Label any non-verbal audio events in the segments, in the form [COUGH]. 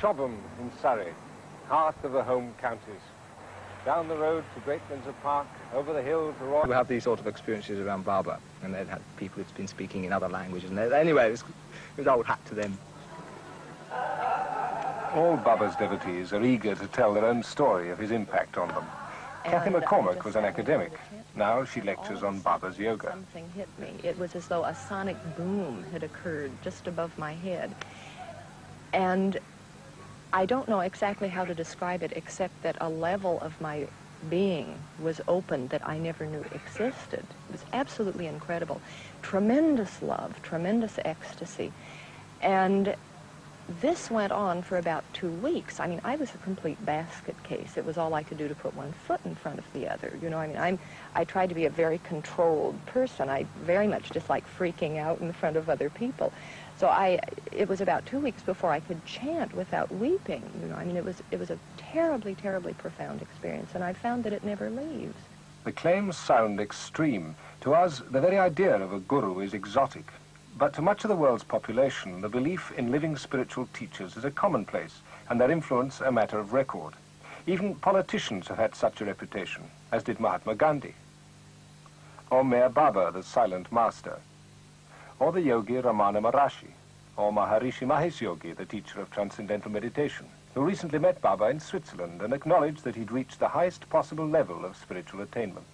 Chobham in Surrey, heart of the home counties. Down the road to Great Windsor Park, over the hill to Roy... We have these sort of experiences around Baba, and they'd had people who've been speaking in other languages, and anyway, it was, it was old hat to them. All Baba's devotees are eager to tell their own story of his impact on them. Kathy McCormack was an academic. Now she lectures on Baba's yoga. Something hit me. It was as though a sonic boom had occurred just above my head. And I don't know exactly how to describe it except that a level of my being was open that I never knew existed. It was absolutely incredible. Tremendous love, tremendous ecstasy. And this went on for about two weeks. I mean, I was a complete basket case. It was all I could do to put one foot in front of the other. You know, I mean, I'm, I tried to be a very controlled person. I very much dislike freaking out in front of other people. So I, it was about two weeks before I could chant without weeping. You know, I mean, it was, it was a terribly, terribly profound experience, and I found that it never leaves. The claims sound extreme. To us, the very idea of a guru is exotic. But to much of the world's population, the belief in living spiritual teachers is a commonplace, and their influence a matter of record. Even politicians have had such a reputation, as did Mahatma Gandhi. Or Meher Baba, the silent master or the yogi Ramana Maharshi, or Maharishi Mahesh Yogi, the teacher of transcendental meditation, who recently met Baba in Switzerland and acknowledged that he'd reached the highest possible level of spiritual attainment.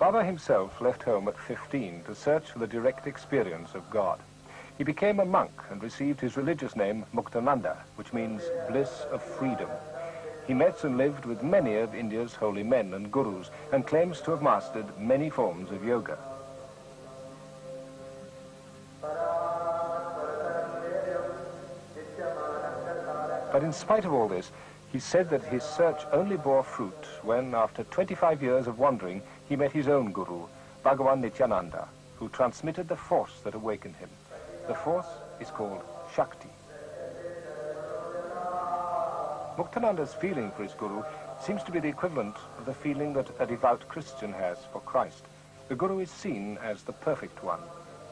Baba himself left home at 15 to search for the direct experience of God. He became a monk and received his religious name Muktananda, which means bliss of freedom. He met and lived with many of India's holy men and gurus and claims to have mastered many forms of yoga. But in spite of all this, he said that his search only bore fruit when, after 25 years of wandering, he met his own guru, Bhagavan Nityananda, who transmitted the force that awakened him. The force is called Shakti. Muktananda's feeling for his guru seems to be the equivalent of the feeling that a devout Christian has for Christ. The guru is seen as the perfect one,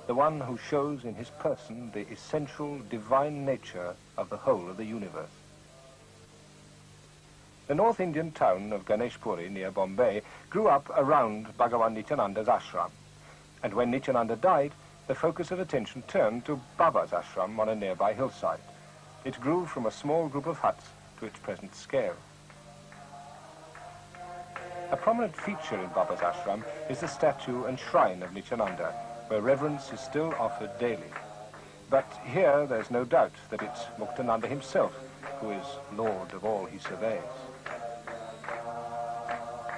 the one who shows in his person the essential divine nature of the whole of the universe. The North Indian town of Ganeshpuri near Bombay grew up around Bhagavan Nityananda's ashram. And when Nityananda died, the focus of attention turned to Baba's ashram on a nearby hillside. It grew from a small group of huts to its present scale. A prominent feature in Baba's ashram is the statue and shrine of Nityananda, where reverence is still offered daily. But here there's no doubt that it's Muktananda himself who is Lord of all he surveys.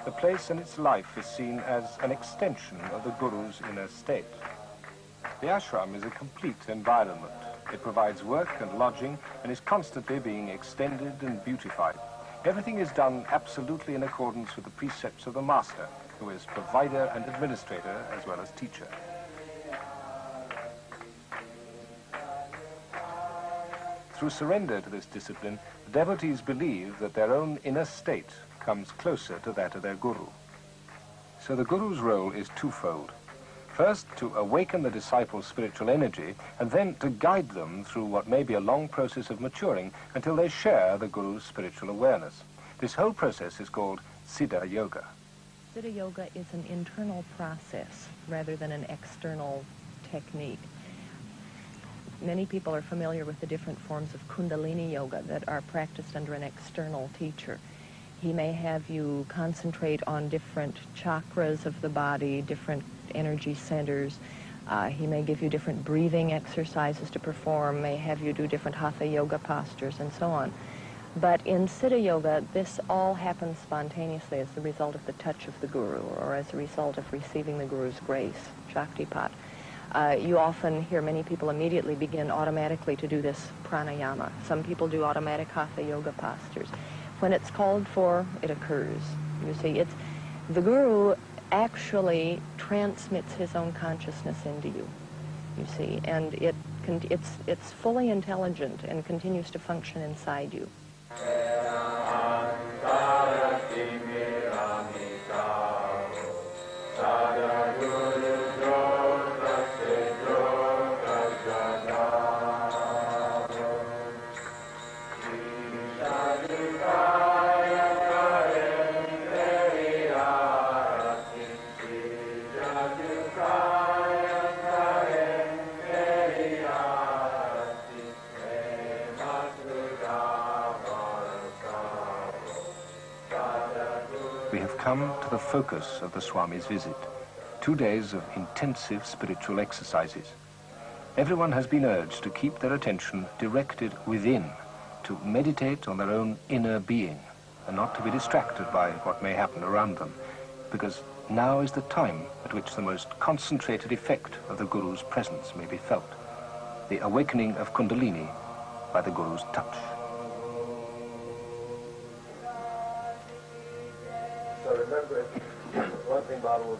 The place and its life is seen as an extension of the Guru's inner state. The ashram is a complete environment. It provides work and lodging and is constantly being extended and beautified. Everything is done absolutely in accordance with the precepts of the master, who is provider and administrator as well as teacher. Through surrender to this discipline, the devotees believe that their own inner state comes closer to that of their guru. So the guru's role is twofold. First, to awaken the disciples' spiritual energy, and then to guide them through what may be a long process of maturing until they share the guru's spiritual awareness. This whole process is called Siddha Yoga. Siddha Yoga is an internal process rather than an external technique many people are familiar with the different forms of Kundalini Yoga that are practiced under an external teacher. He may have you concentrate on different chakras of the body, different energy centers. Uh, he may give you different breathing exercises to perform, may have you do different Hatha Yoga postures, and so on. But in Siddha Yoga, this all happens spontaneously as the result of the touch of the Guru or as a result of receiving the Guru's grace, Shaktipat. Uh, you often hear many people immediately begin automatically to do this pranayama. Some people do automatic hatha yoga postures. When it's called for, it occurs. You see, it's the guru actually transmits his own consciousness into you. You see, and it it's it's fully intelligent and continues to function inside you. Come to the focus of the Swami's visit. Two days of intensive spiritual exercises. Everyone has been urged to keep their attention directed within, to meditate on their own inner being, and not to be distracted by what may happen around them, because now is the time at which the most concentrated effect of the Guru's presence may be felt, the awakening of Kundalini by the Guru's touch.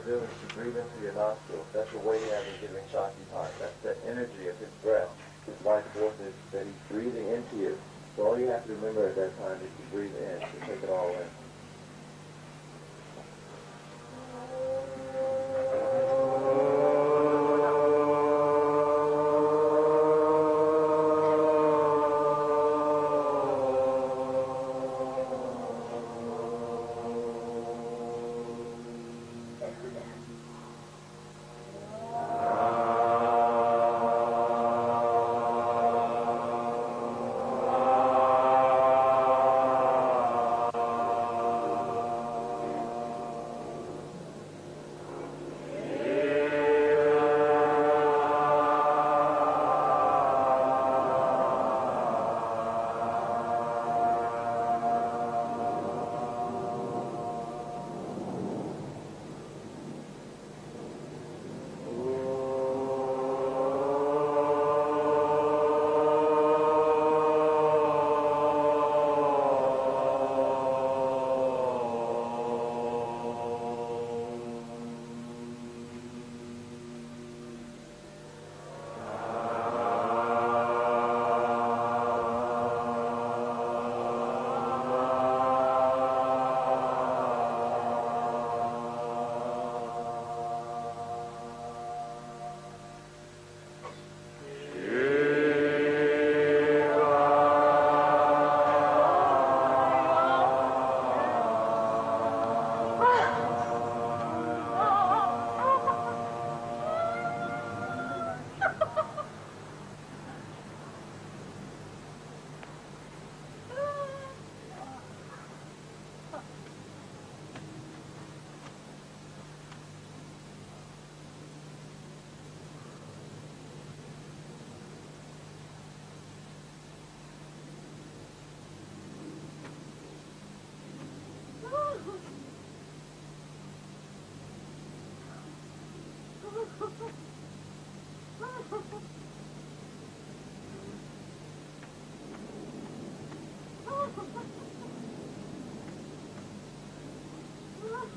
Do is to breathe into your nostrils. That's the way he has of giving Shakti. That's the energy of his breath, his life forces that he's breathing into you. So all you have to remember at that time is to breathe in, to take it all in.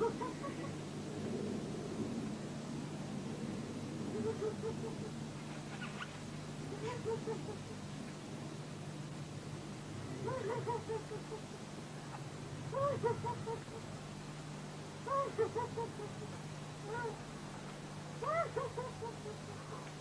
Oh, my God.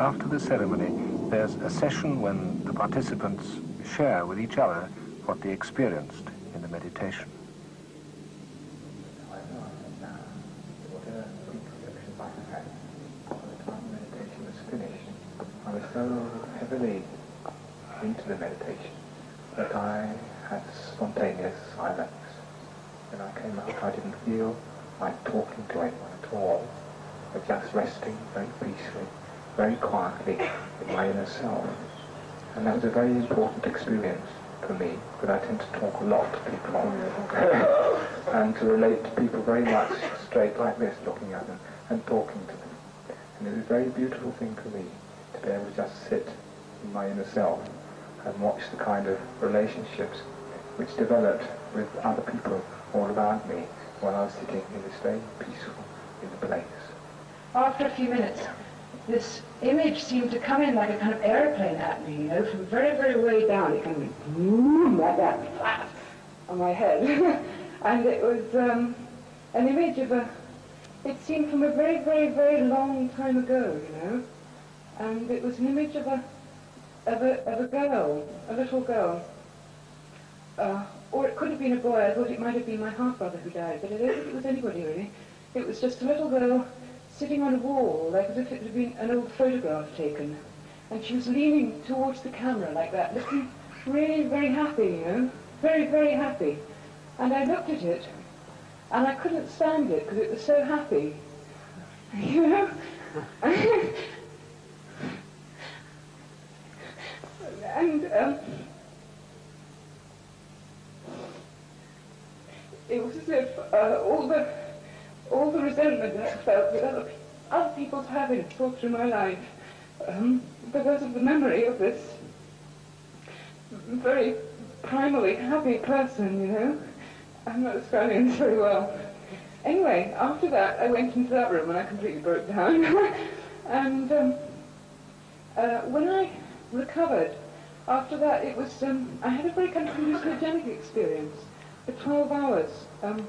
After the ceremony, there's a session when the participants share with each other what they experienced in the meditation. I was so heavily into the meditation that I had spontaneous silence. When I came out, I didn't feel like talking to anyone at all, but just resting very peacefully, very quietly in my inner self. And that was a very important experience for me, because I tend to talk a lot to people [LAUGHS] and to relate to people very much straight like this, looking at them and talking to them. And it was a very beautiful thing for me to be able to just sit in my inner self and watch the kind of relationships which developed with other people all around me while I was sitting in this very peaceful inner place. After a few minutes, this image seemed to come in like a kind of airplane at me, you know, from very, very way down. It kind of went boom, like that, flat on my head. [LAUGHS] and it was um, an image of a, it seemed from a very, very, very long time ago, you know. And it was an image of a, of a, of a girl, a little girl. Uh, or it could have been a boy. I thought it might have been my half-brother who died, but I don't think it was anybody really. It was just a little girl sitting on a wall, like as if it had been an old photograph taken. And she was leaning towards the camera like that, looking really very happy, you know, very, very happy. And I looked at it, and I couldn't stand it because it was so happy. [LAUGHS] You know? [LAUGHS] and um, it was as if uh, all the all the resentment that I felt that other, other people's having through my life um, because of the memory of this very primally happy person, you know. I'm not describing very well. Anyway, after that, I went into that room and I completely broke down. [LAUGHS] and um, uh, when I recovered, after that, it was um, I had a very kind of hallucinogenic experience for 12 hours, um,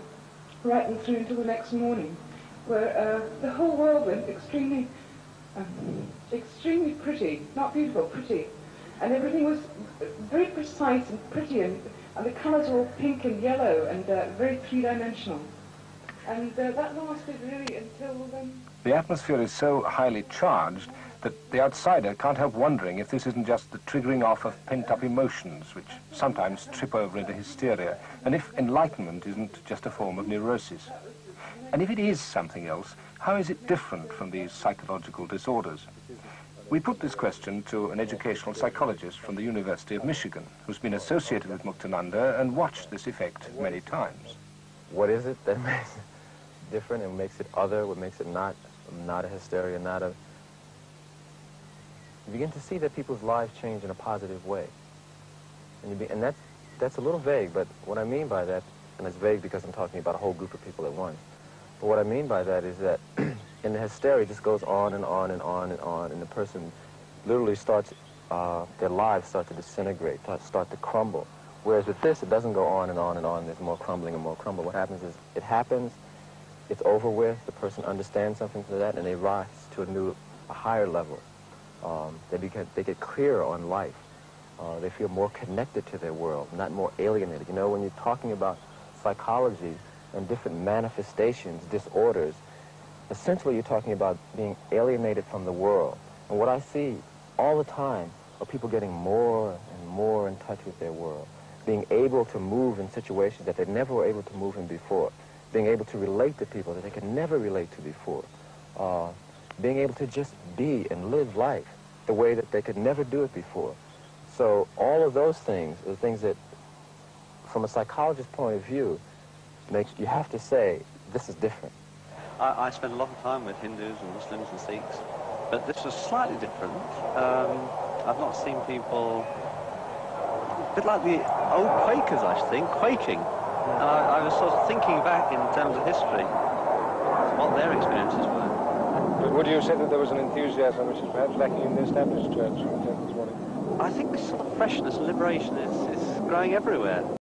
right through until the next morning, where uh, the whole world went extremely, um, extremely pretty, not beautiful, pretty, and everything was very precise and pretty, and, and the colours were all pink and yellow and uh, very three-dimensional. And uh, that lasted really until um, The atmosphere is so highly charged that the outsider can't help wondering if this isn't just the triggering off of pent-up emotions, which sometimes trip over into hysteria, and if enlightenment isn't just a form of neurosis. And if it is something else, how is it different from these psychological disorders? We put this question to an educational psychologist from the University of Michigan, who's been associated with Muktananda and watched this effect many times. What is it that [LAUGHS] makes it different and makes it other, what makes it not, not a hysteria, not a... You begin to see that people's lives change in a positive way. And, you be, and that's, that's a little vague, but what I mean by that, and it's vague because I'm talking about a whole group of people at once, but what I mean by that is that [CLEARS THROAT] in the hysteria, just goes on and on and on and on, and the person literally starts, uh, their lives start to disintegrate, start to crumble. Whereas with this, it doesn't go on and on and on. There's more crumbling and more crumble. What happens is it happens, it's over with, the person understands something to that, and they rise to a new, a higher level. Um, they, become, they get clearer on life. Uh, they feel more connected to their world, not more alienated. You know, when you're talking about psychology and different manifestations, disorders, essentially you're talking about being alienated from the world. And what I see all the time are people getting more and more in touch with their world, being able to move in situations that they never were able to move in before, being able to relate to people that they could never relate to before, uh, being able to just be and live life the way that they could never do it before. So all of those things are things that, from a psychologist's point of view, makes you have to say, this is different. I, I spend a lot of time with Hindus and Muslims and Sikhs, but this was slightly different. Um, I've not seen people, a bit like the old Quakers, I think, quaking. And I, I was sort of thinking back in terms of history, what their experiences were. But would you say that there was an enthusiasm which is perhaps lacking in the established church this morning? I think this sort of freshness and liberation is, is growing everywhere.